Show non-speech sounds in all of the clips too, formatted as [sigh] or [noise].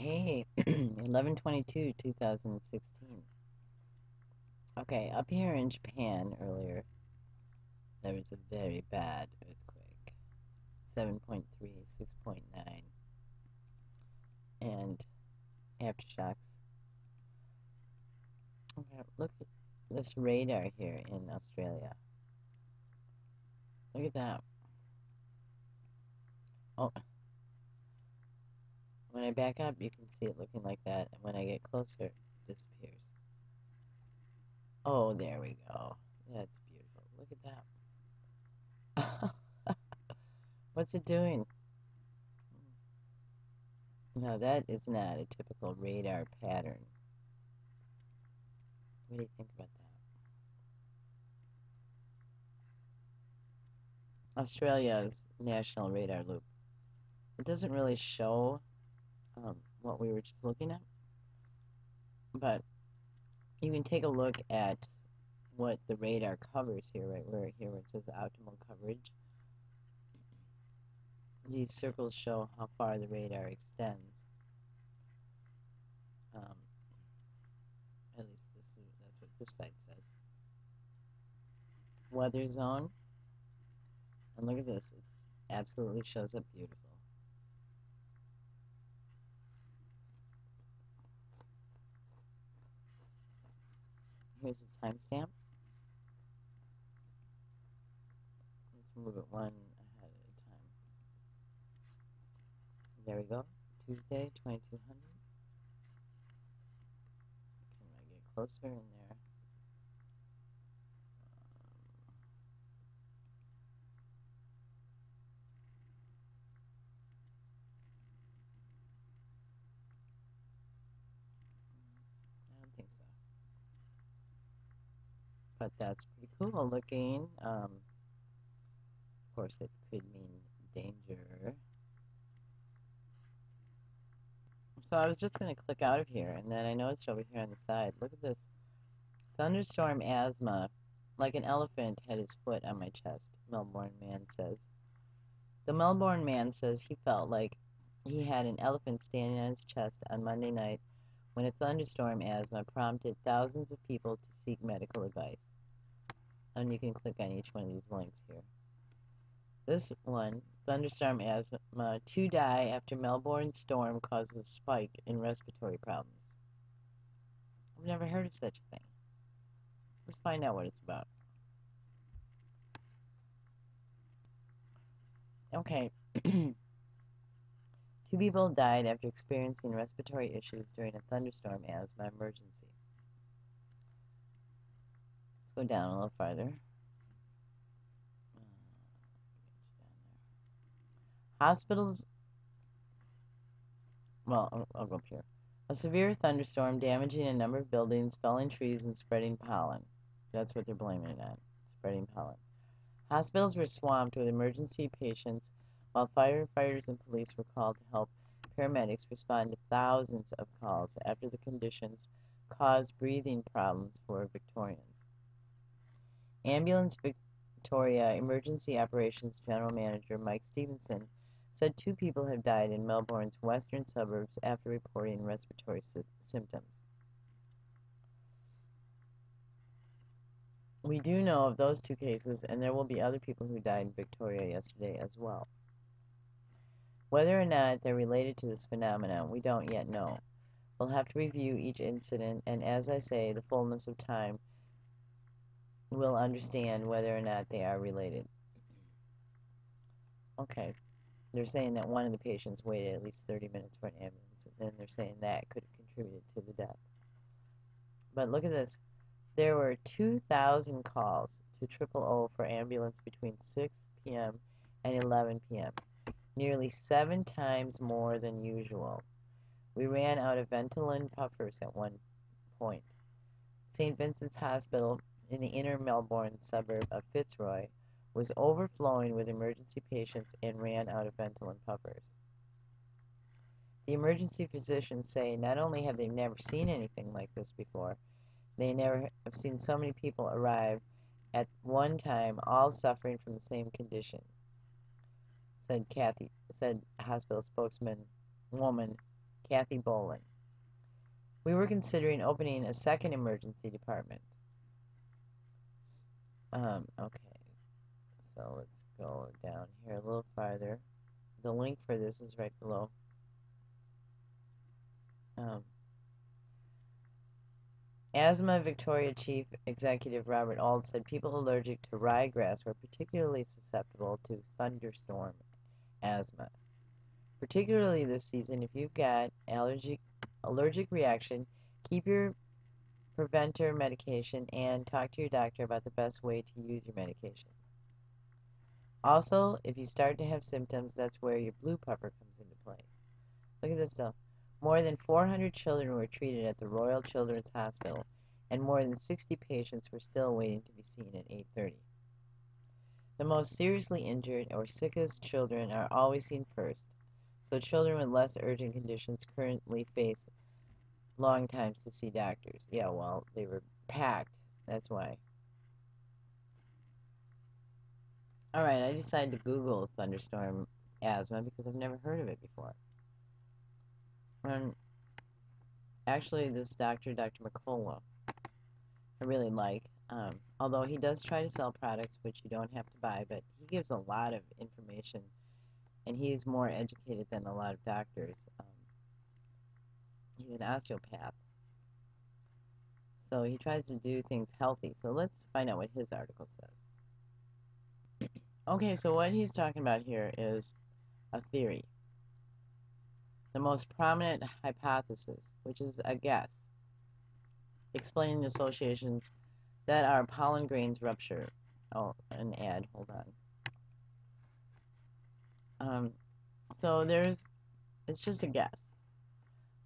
Hey, [clears throat] 1122, 2016. Okay, up here in Japan earlier, there was a very bad earthquake. 7.3, 6.9. And aftershocks. Okay, look at this radar here in Australia. Look at that. Oh, when I back up, you can see it looking like that, and when I get closer, it disappears. Oh, there we go. That's beautiful. Look at that. [laughs] What's it doing? Hmm. No, that is not a typical radar pattern. What do you think about that? Australia's National Radar Loop. It doesn't really show um, what we were just looking at. But you can take a look at what the radar covers here, right where here where it says optimal coverage. These circles show how far the radar extends. Um, at least this is, that's what this site says. Weather zone. And look at this. It absolutely shows up beautiful. Here's the timestamp. Let's move it one ahead at a time. There we go. Tuesday, 2200. Can I get closer in there? But that's pretty cool looking. Um, of course, it could mean danger. So I was just going to click out of here, and then I noticed over here on the side, look at this. Thunderstorm asthma, like an elephant had his foot on my chest, Melbourne man says. The Melbourne man says he felt like he had an elephant standing on his chest on Monday night when a thunderstorm asthma prompted thousands of people to seek medical advice and you can click on each one of these links here. This one, thunderstorm asthma, two die after Melbourne storm causes a spike in respiratory problems. I've never heard of such a thing. Let's find out what it's about. Okay. [clears throat] Two people died after experiencing respiratory issues during a thunderstorm asthma emergency. Let's go down a little farther. Hospitals, well, I'll, I'll go up here. A severe thunderstorm damaging a number of buildings, felling trees, and spreading pollen. That's what they're blaming it on, spreading pollen. Hospitals were swamped with emergency patients while firefighters and police were called to help paramedics respond to thousands of calls after the conditions caused breathing problems for Victorians. Ambulance Victoria Emergency Operations General Manager Mike Stevenson said two people have died in Melbourne's western suburbs after reporting respiratory sy symptoms. We do know of those two cases, and there will be other people who died in Victoria yesterday as well. Whether or not they're related to this phenomenon, we don't yet know. We'll have to review each incident, and as I say, the fullness of time will understand whether or not they are related. Okay, they're saying that one of the patients waited at least 30 minutes for an ambulance, and then they're saying that could have contributed to the death. But look at this. There were 2,000 calls to Triple O for ambulance between 6 p.m. and 11 p.m., nearly seven times more than usual. We ran out of Ventolin puffers at one point. St. Vincent's Hospital in the inner Melbourne suburb of Fitzroy was overflowing with emergency patients and ran out of Ventolin puffers. The emergency physicians say not only have they never seen anything like this before, they never have seen so many people arrive at one time, all suffering from the same condition, said Kathy, said hospital spokesman woman Kathy Boland. We were considering opening a second emergency department. Um, okay, so let's go down here a little farther. The link for this is right below. Um, Asthma Victoria Chief Executive Robert Auld said people allergic to ryegrass were particularly susceptible to thunderstorm asthma. Particularly this season, if you've got allergic allergic reaction, keep your preventer medication and talk to your doctor about the best way to use your medication. Also, if you start to have symptoms, that's where your blue puffer comes into play. Look at this though. More than 400 children were treated at the Royal Children's Hospital, and more than 60 patients were still waiting to be seen at 8:30. The most seriously injured or sickest children are always seen first, so children with less urgent conditions currently face long times to see doctors. Yeah, well, they were packed. That's why. All right, I decided to Google thunderstorm asthma because I've never heard of it before. And actually, this doctor, Dr. Mercola, I really like. Um, although he does try to sell products which you don't have to buy, but he gives a lot of information, and he's more educated than a lot of doctors. Um, he's an osteopath, so he tries to do things healthy. So let's find out what his article says. okay, so what he's talking about here is a theory the most prominent hypothesis, which is a guess, explaining associations that our pollen grains rupture. Oh, an ad, hold on. Um, so there's, it's just a guess.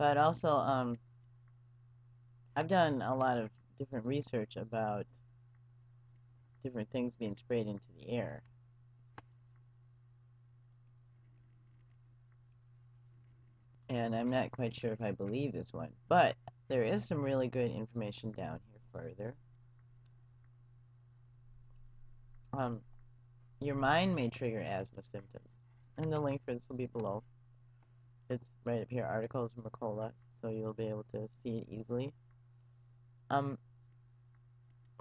But also, um, I've done a lot of different research about different things being sprayed into the air. and I'm not quite sure if I believe this one, but there is some really good information down here further. Um, your mind may trigger asthma symptoms, and the link for this will be below. It's right up here, articles from Mercola, so you'll be able to see it easily. Um,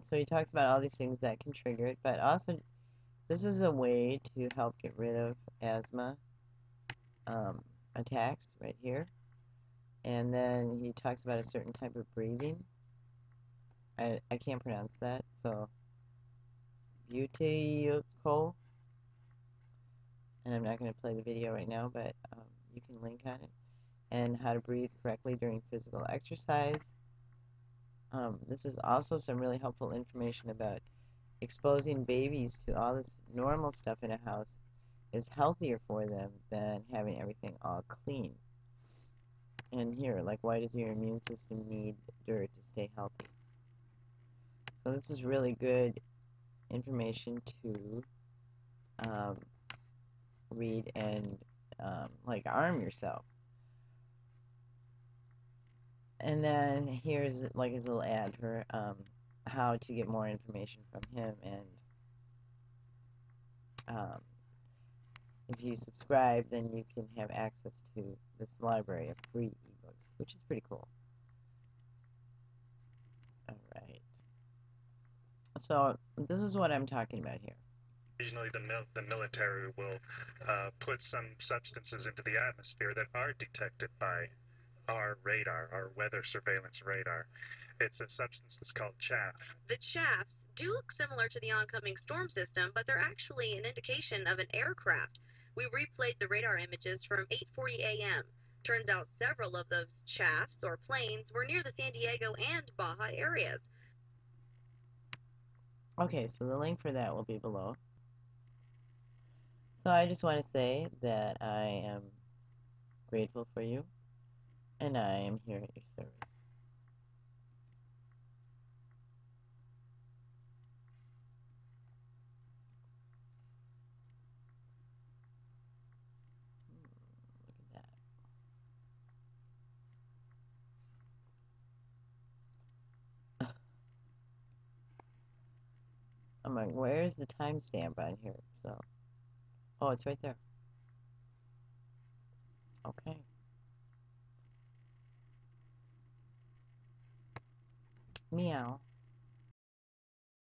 so he talks about all these things that can trigger it, but also this is a way to help get rid of asthma. Um, attacks right here. And then he talks about a certain type of breathing. I, I can't pronounce that, so Buteyko. And I'm not going to play the video right now, but um, you can link on it. And how to breathe correctly during physical exercise. Um, this is also some really helpful information about exposing babies to all this normal stuff in a house is healthier for them than having everything all clean. And here, like, why does your immune system need dirt to stay healthy? So this is really good information to um, read and, um, like, arm yourself. And then here's, like, his little ad for um, how to get more information from him and um, if you subscribe, then you can have access to this library of free ebooks, which is pretty cool. Alright. So, this is what I'm talking about here. Occasionally, the, mil the military will uh, put some substances into the atmosphere that are detected by our radar, our weather surveillance radar. It's a substance that's called chaff. The chaffs do look similar to the oncoming storm system, but they're actually an indication of an aircraft we replayed the radar images from 8:40 a.m. Turns out several of those chaffs or planes were near the San Diego and Baja areas. Okay, so the link for that will be below. So I just want to say that I am grateful for you and I am here at your service. [sighs] I'm like, where's the timestamp on here? So, Oh, it's right there. Okay. Meow.